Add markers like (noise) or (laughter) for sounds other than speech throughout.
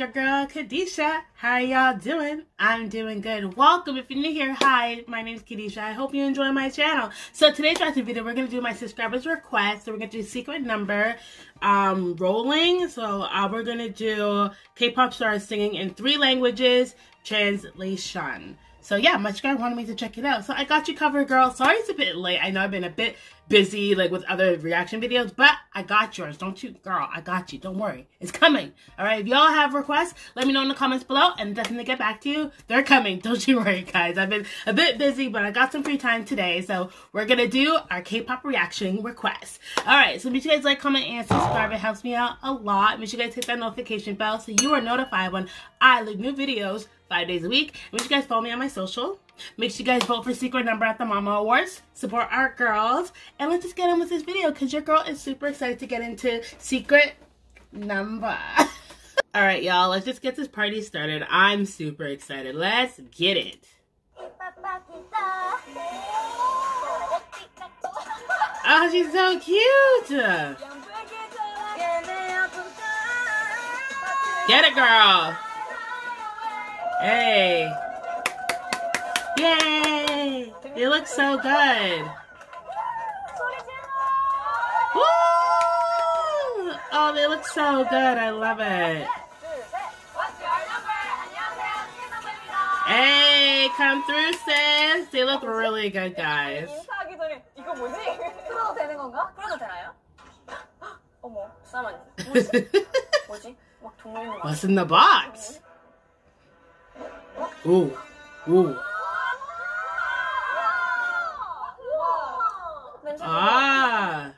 your girl Cadisha. How y'all doing? I'm doing good. Welcome. If you're new here, hi, my name is Cadisha. I hope you enjoy my channel. So today's reaction video, we're gonna do my subscribers request. So we're gonna do secret number um rolling. So uh, we're gonna do K-pop stars singing in three languages translation. So yeah, my guy wanted me to check it out. So I got you covered, girl. Sorry it's a bit late. I know I've been a bit busy like with other reaction videos, but I got yours. Don't you, girl, I got you. Don't worry. It's coming. All right. If y'all have requests, let me know in the comments below and definitely get back to you. They're coming. (laughs) Don't you worry, guys. I've been a bit busy, but I got some free time today. So we're going to do our K-pop reaction requests. All right. So make sure you guys like, comment, and subscribe. It helps me out a lot. Make sure you guys hit that notification bell so you are notified when I leave new videos five days a week. Make sure you guys follow me on my social. Make sure you guys vote for Secret Number at the Mama Awards. Support our girls. And let's just get on with this video because your girl is super excited to get into Secret Number. (laughs) All right, y'all. Let's just get this party started. I'm super excited. Let's get it. Oh, she's so cute. Get it, girl. Hey. Yay! They look so good. Woo! Um, oh, they look so good. I love it. Hey, come through, sis. They look really good, guys. (laughs) (laughs) What's in the box? Ooh, ooh. Ah.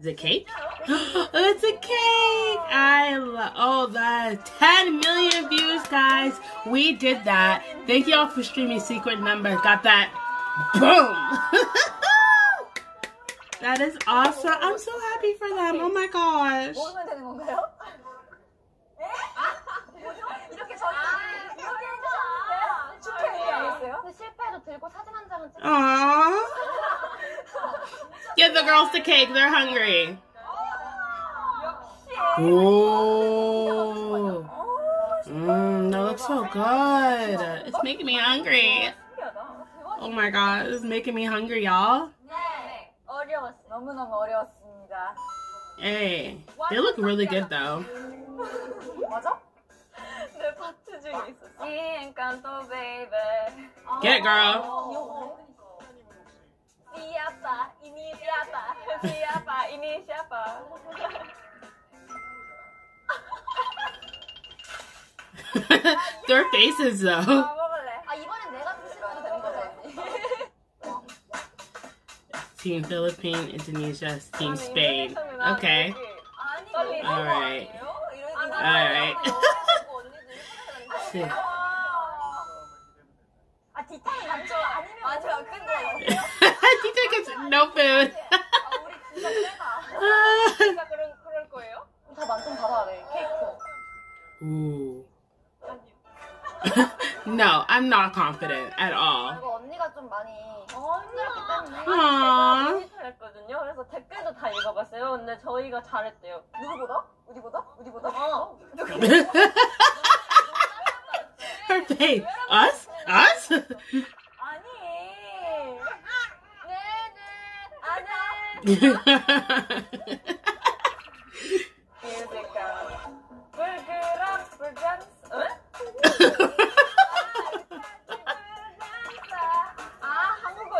Is it cake? (gasps) it's a cake! I love, oh, the 10 million views, guys. We did that. Thank y'all for streaming Secret Number. Got that. Boom! (laughs) that is awesome. I'm so happy for them. Oh my gosh. Aww. Give the girls the cake. They're hungry. Oh. Mmm, that looks so good. It's making me hungry. Oh my god, it's making me hungry, y'all. Hey, they look really good though. Get it, girl. (laughs) (laughs) Their faces though. (laughs) Team Philippines, Indonesia, Team Spain. Okay. Alright. Alright. Teacher I'm not confident at all. 그리고 언니가 좀 많이 어, 힘들었기 때문에 어. 했거든요. 그래서 댓글도 다 읽어봤어요. 근데 저희가 잘했대요. 누구보다? 우리보다? 우리보다? 어. Her face. Us? Us? 아니. 네네. 안 해.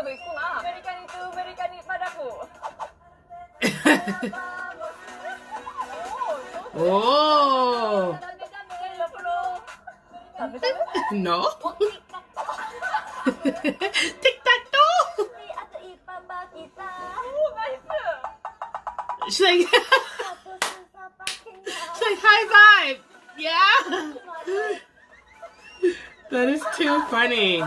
아 한국어도 있구나. 아메리카니 두 아메리카니 빠다구. oh. No. Tic tac toe. She's like, she's like high five. Yeah. (laughs) That is too funny.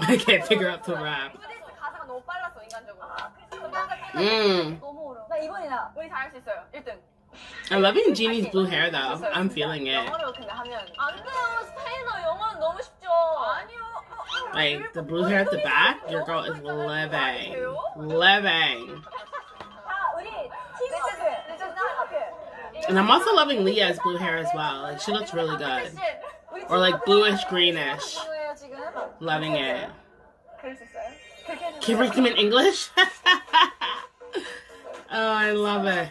I can't figure out the rap. 가사가 I'm loving Jinny's blue hair though. I'm feeling it. Like the blue hair at the back, your girl is living, living. And I'm also loving Lea's blue hair as well. Like she looks really good. Or like bluish greenish. Loving it. Can you them in English? (laughs) oh, I love it.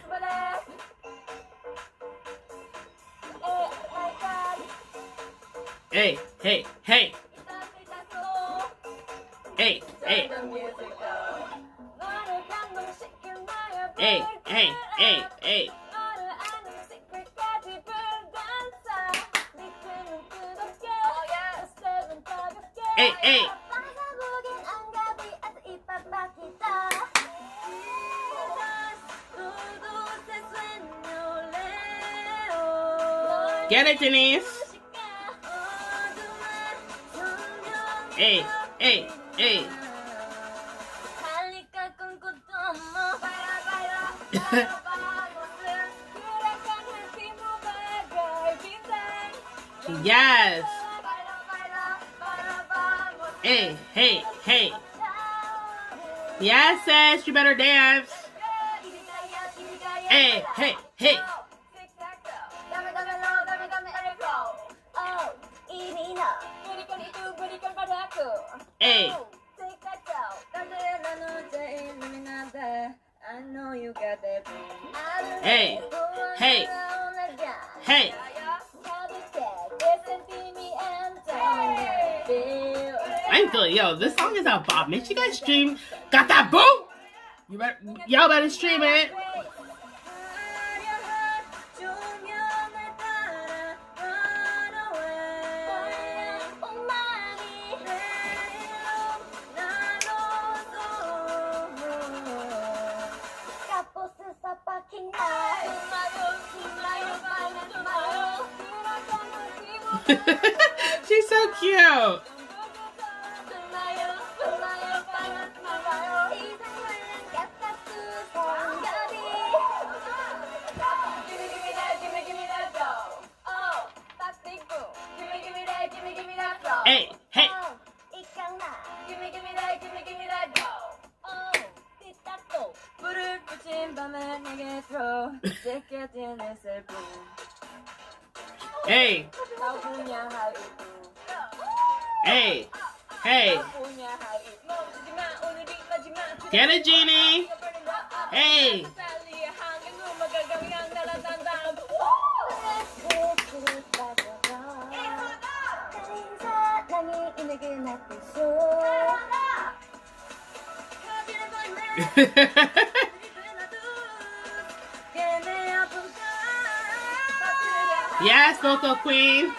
Hey, hey, hey. Hey, hey. Hey, hey, hey, hey. Get it, Denise. Hey, hey, hey. (laughs) yes. Hey, hey, hey. Yes, sis, you better dance. Hey, hey, hey. Hey. Hey. Hey. Yo, this song is out, bop. Make sure you guys stream. Got that boom? You better, y'all better stream it. (laughs) She's so cute. Hey. Hey. Hey. Get it, Jinny. Hey. (laughs) yes, Vocal Queen.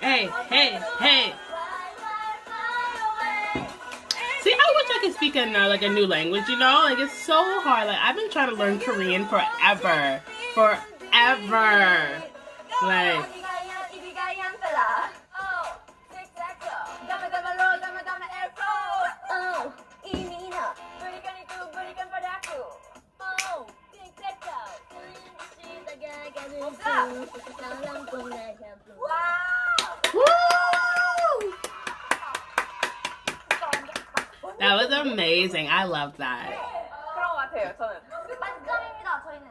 Hey, hey, hey. See, I wish I could speak a uh, like a new language. You know, like it's so hard. Like I've been trying to learn Korean forever, forever. Like That was amazing. I love that. 그런 것 같아요, 저는. 만점입니다, 저희는.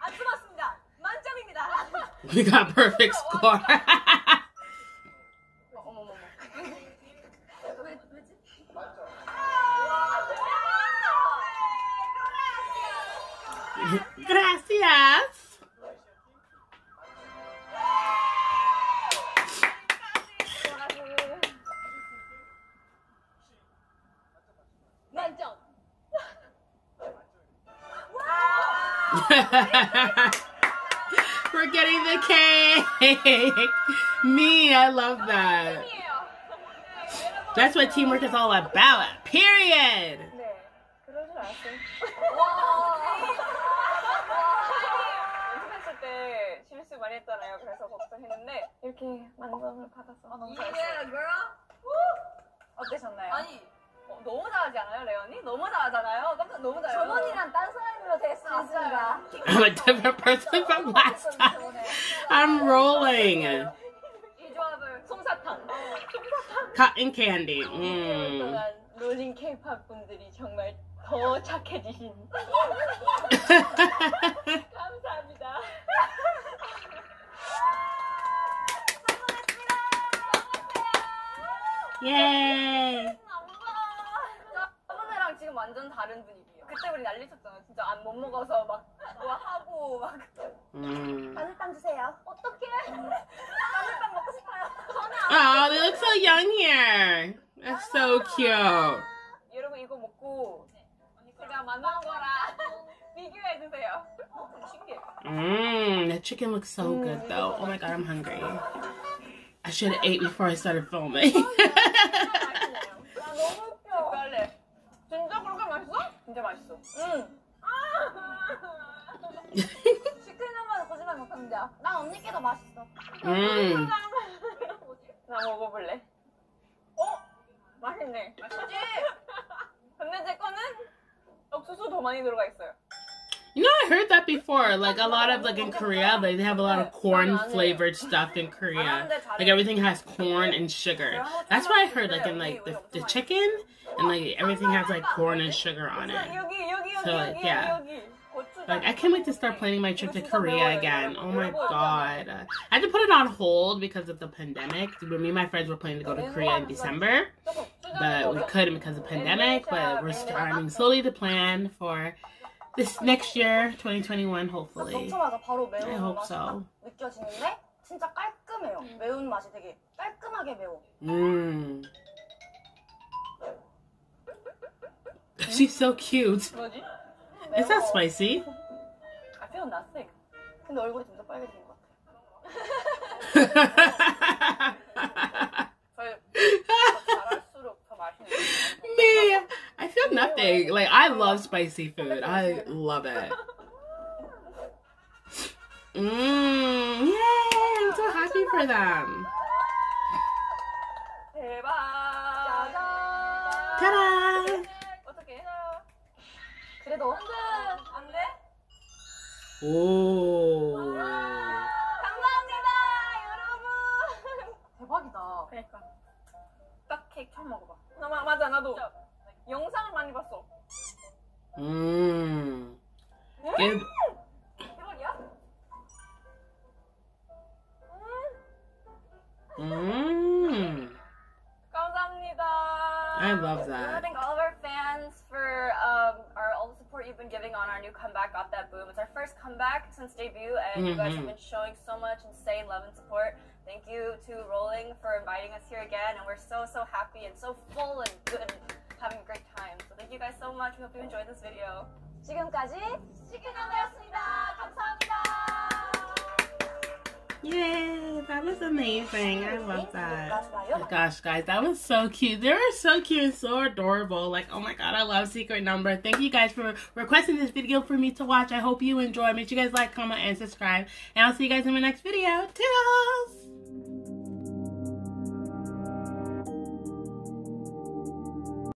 안 틀었습니다. 만점입니다. We got perfect score. (laughs) (laughs) 어머머머. 왜, 왜지? Gracias. (laughs) We're getting the cake. (laughs) Me, I love that. That's what teamwork is all about. Period. 네, 많이 했잖아요. 그래서 걱정했는데 이렇게 만점을 받아서 너무 잘했어요. 어떠셨나요? 아니 어, 너무 잘하지 않아요, 레언이? 너무 잘하잖아요. 깜짝 너무 잘해요. 전원이랑 딴 됐으니까 I'm a different person from last time. I'm rolling. 솜사탕. Cotton candy. Mm. 동안 롤링 케이팝 분들이 정말 더 착해지신. (laughs) 감사합니다. Yay! 저번에랑 지금 완전 다른 분위기예요. 그때 우리 난리 쳤잖아. 진짜 안못 먹어서 막 뭐 하고 막. Mm. 마늘빵 주세요. 어떡해. 마늘빵 먹고 싶어요. 저는 Oh, they look so young here. That's so cute. 여러분 이거 먹고 제가 만든 거랑 비교해 주세요. 신기해. Mmm, that chicken looks so good though. Oh my god, I'm hungry. I should have ate before I started filming. 맛있네요. 아 너무 웃겨. 빨래. 진짜 그렇게 맛있어? 진짜 맛있어. 응. 시크릿 엄마는 거짓말 못하는데. 난 언니께 더 맛있어. Mmm. 나 먹어볼래. 어? 맛있네. 맛있지? 근데 제 거는 옥수수 더 많이 들어가 있어요. You know, I heard that before. Like a lot of like in Korea, like they have a lot of corn flavored stuff in Korea. Like everything has corn and sugar. That's what I heard. Like in like the, the chicken and like everything has like corn and sugar on it. 여기 여기 여기 So, 여기 yeah. 여기. 고추장. Like I can't wait to start planning my trip to Korea again. Oh my god. Uh, I had to put it on hold because of the pandemic. When me and my friends were planning to go to Korea in December, 조금 수정이 but we 넣어줘. couldn't because of pandemic. But we're starting slowly to plan for this next year, 2021, hopefully. 먹자마자 바로 매운 I hope 맛이 so. 딱 느껴지는데 진짜 깔끔해요. 매운 맛이 되게 깔끔하게 매워. Mmm. She's so cute. 뭐지? Is that spicy? I feel nothing. 근데 얼굴이 좀 더 빨개진 것 (laughs) 같아. 저희 더 잘할수록 더 맛있는. Me, I feel nothing. Like I love spicy food. I love it. Mmm. Yay! I'm so happy for them. 대박. 짜잔. Ta-da! 그래도 안 돼? Ooh. 감사합니다, 여러분. 대박이다. 그러니까 딱 케이크 처음 먹어봐. 나 마- 맞아 나도 영상을 많이 봤어. Mmm. Give 대박이야? Mmm. 감사합니다. I love that. all the support you've been giving on our new comeback, Got That Boom. It's our first comeback since debut, and you guys have Mhm. been showing so much insane love and support. Thank you to Rolling for inviting us here again, and we're so so happy and so full and good and having a great time. So thank you guys so much. We hope you enjoyed this video. 지금까지 시크남 amazing. I love that. Oh gosh, guys, that was so cute. They were so cute and so adorable. Like, oh my god, I love Secret Number. Thank you guys for requesting this video for me to watch. I hope you enjoy. Make sure you guys like, comment, and subscribe. And I'll see you guys in my next video. Toodles!